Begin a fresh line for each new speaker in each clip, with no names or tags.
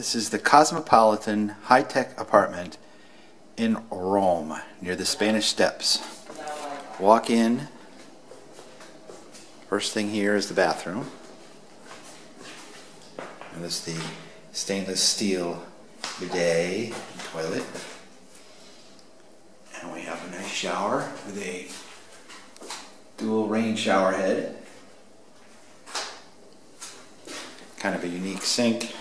This is the Cosmopolitan high-tech apartment in Rome, near the Spanish Steps. Walk in. First thing here is the bathroom. Is the stainless steel bidet and toilet. And we have a nice shower with a dual rain shower head. Kind of a unique sink.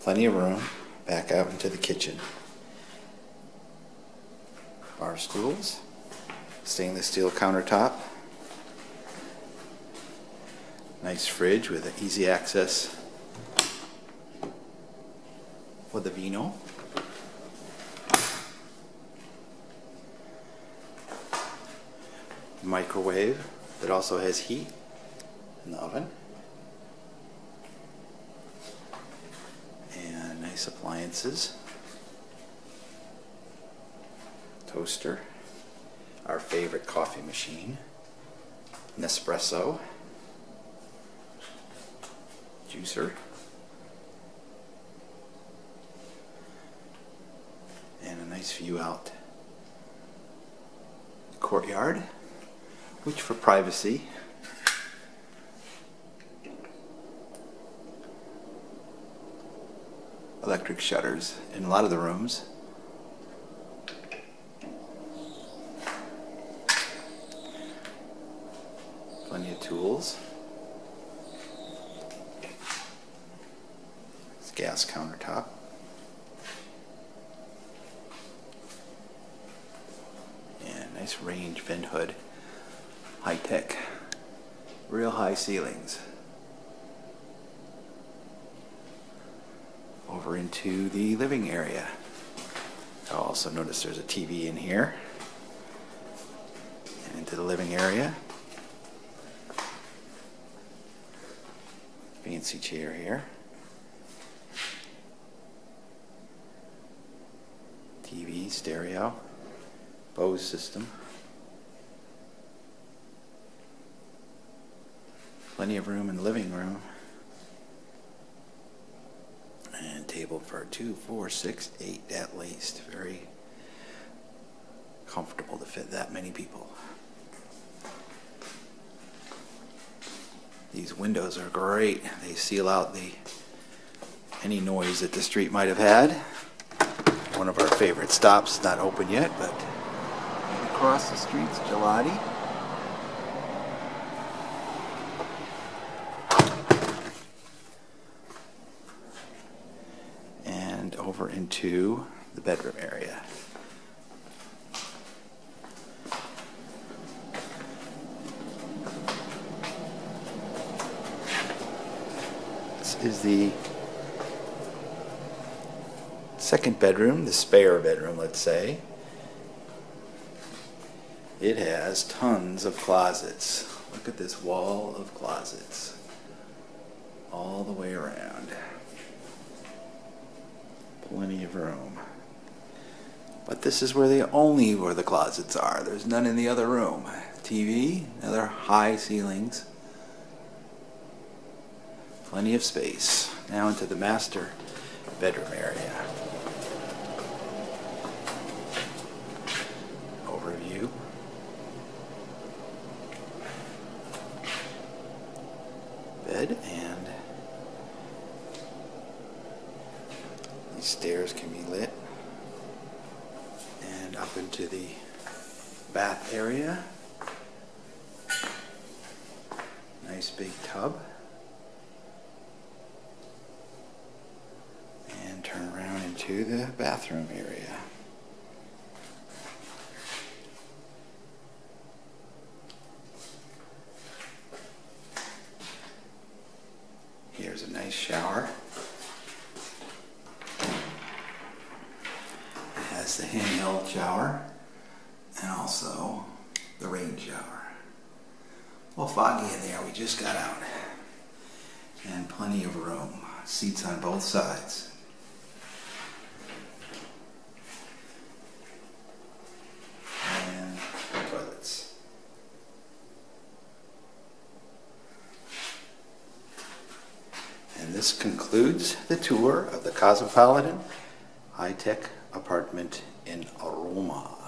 Plenty of room back out into the kitchen. Bar stools, stainless steel countertop, nice fridge with easy access for the vino. Microwave that also has heat in the oven. And nice appliances. Toaster. Our favorite coffee machine. Nespresso. Juicer. And a nice view out the courtyard, which for privacy electric shutters in a lot of the rooms. Plenty of tools. It's gas countertop. And nice range vent hood. High tech. Real high ceilings. Over into the living area. I'll also notice there's a TV in here. And into the living area. Fancy chair here. TV, stereo, Bose system. Plenty of room in the living room. And table for two, four, six, eight at least. Very comfortable to fit that many people. These windows are great. They seal out the any noise that the street might have had. One of our favorite stops, not open yet, but across the street's Gelati. and into the bedroom area. This is the second bedroom, the spare bedroom, let's say. It has tons of closets. Look at this wall of closets all the way around. Plenty of room. But this is where the only where the closets are. There's none in the other room. TV, other high ceilings. Plenty of space. Now into the master bedroom area. Overview. Bed and these stairs can be lit. And up into the bath area. Nice big tub. And turn around into the bathroom area. Here's a nice shower. the handheld shower and also the rain shower. Well, foggy in there, we just got out. And plenty of room, seats on both sides. And toilets. And this concludes the tour of the Cosmopolitan High Tech Apartment in Aroma.